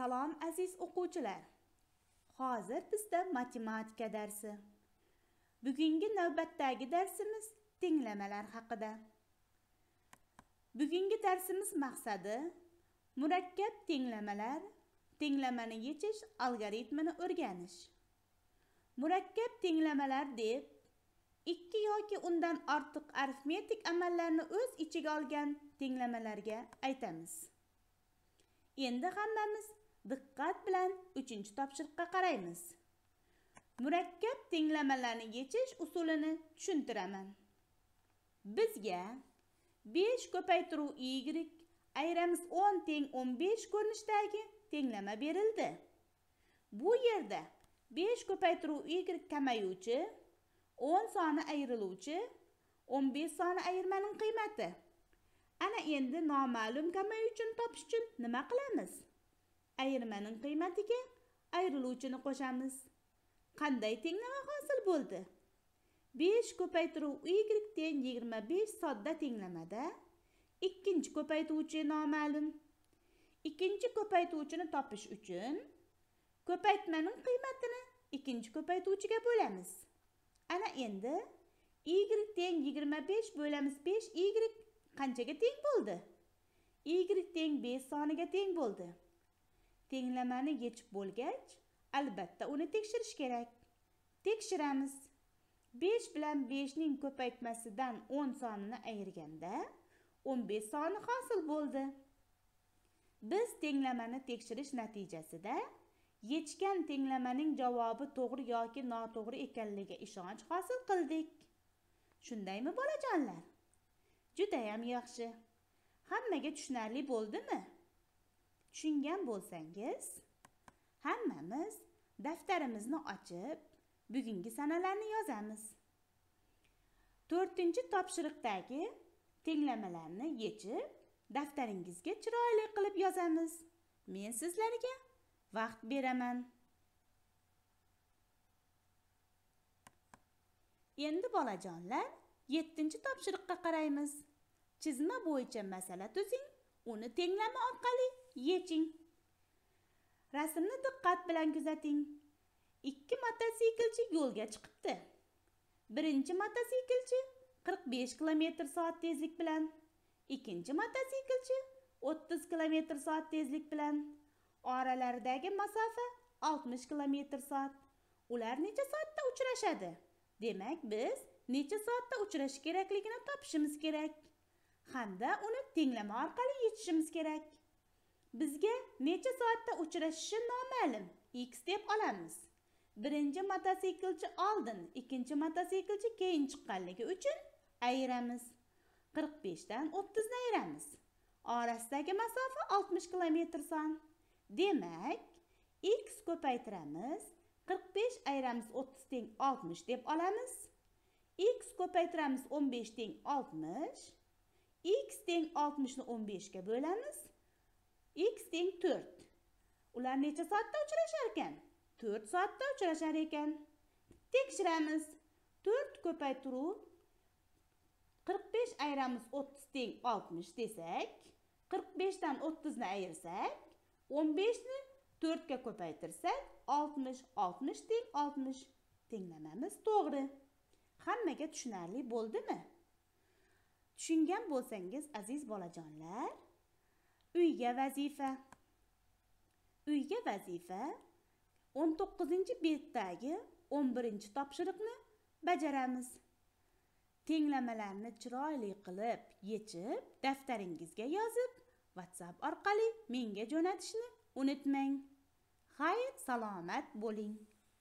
Salom aziz o'quvchilar. Hozir bizda matematika darsi. Bugungi navbatdagi darsimiz tenglamalar haqida. Bugungi darsimiz maqsadi murakkab tenglamalar, tenglamani yechish algoritmini o'rganish. Murakkab tenglamalar deb ikki yoki undan ortiq arifmetik amallarni o'z ichiga olgan tenglamalarga aytamiz. Endi hammamiz diqqat bilan 3-topshiriqqa qaraymiz. Murakkab tenglamalarni yechish usulini tushuntiraman. Bizga 5 ko'paytiruv y ayramiz 10 teng 15 ko'rinishdagi tenglama berildi. Bu yerda 5 ko'paytiruv y kamayuvchi, 10 soni ayriluvchi, 15 soni ayirmaning qiymati. Ana endi noma'lum kamayuvchini topish uchun nima qilamiz? Ayirmaning qiymatiga ayriluvchini qo'shamiz. Qanday tenglama hosil bo'ldi? 5 ko'paytiruv y teng 25 sodda tenglamada ikkinchi ko'paytuvchi noma'lum. Ikkinchi ko'paytuvchini topish uchun ko'paytmaning qiymatini ikkinchi ko'paytuvchiga bo'lamiz. Ana endi y teng 25 bo'lamiz 5 y qanchaga teng bo'ldi? y teng 5 soniga teng bo'ldi. Tenglamani yechib bo'lgach albatta uni tekshirish kerak. Tekshiramiz. 5 bilan 5 ning ko'paytmasidan 10 sonini ayirganda 15 soni hosil bo'ldi. Biz tenglamani tekshirish natijasida yechgan tenglamaning javobi to'g'ri yoki noto'g'ri ekanligiga ishonch hosil qildik. Shundaymi bolajonlar? Judayam yaxshi. Hammaga tushunarli bo'ldimi? Tushungan bo'lsangiz hammamiz daftarimizni ochib bugungi sanalarni yozamiz. To'rtinchi topshiriqdagi tenglamalarni yechib daftaringizga chiroyli qilib yozamiz. Men sizlarga vaqt beraman. Endi bolajonlar yettinchi topshiriqqa qaraymiz. Chizma bo'yicha masala tuzing uni tenglama orqali yeching. Rasmni diqqat bilan kuzating. Ikki mototsiklchi yo'lga chiqibdi. Birinchi mototsiklchi 45 km soat tezlik bilan. Ikkinchi mototsiklchi 30 km soat tezlik bilan. Oralaridagi masofa 60 km soat. Ular necha soatda uchrashadi? Demak biz necha soatda uchrash kerakligini topishimiz kerak. Hamda uni tenglama orqali yechishimiz kerak. Bizga necha soatda uchrashishi noma'lum. X deb olamiz. Birinchi mototsiklchi oldin ikkinchi mototsiklchi keyin chiqqanligi uchun ayiramiz. 45 dan 30 ni ayiramiz. Orasidagi masofa 60 kilometr son. Demak x ko'paytiramiz 45 ayiramiz 30 teng 60 deb olamiz. X ko'paytiramiz 15 teng 60 x teng 60 ni 15 ga bo'lamiz. X teng 4. Ular necha soatda uchrashar ekan? 4 soatda uchrashar ekan. Tekshiramiz. 4 ko'paytiruv 45 ayramiz 30 teng 60 desak, 45 dan 30 ni ayirsak, 15 ni 4 ga ko'paytirsak, 60, 60 teng 60. Tenglamamiz to'g'ri. Hammaga tushunarli bo'ldimi? Tushungan bo'lsangiz, aziz bolajonlar, uyga vazifa. Uyga vazifa. 19-betdagi 11-topshiriqni bajaramiz. Tenglamalarni chiroyli qilib yechib daftaringizga yozib whatsapp orqali menga jo'natishni unutmang. Xayr salomat bo'ling.